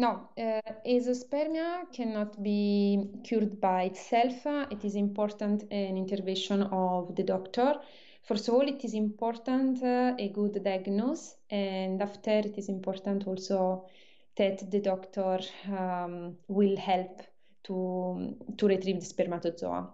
No, eh, uh, azoospermia cannot be cured by itself. It is important eh, an intervention of the doctor. First of all, it is important uh, a good diagnosis, and after it is important also that the doctor um, will help to, to retrieve the spermatozoa.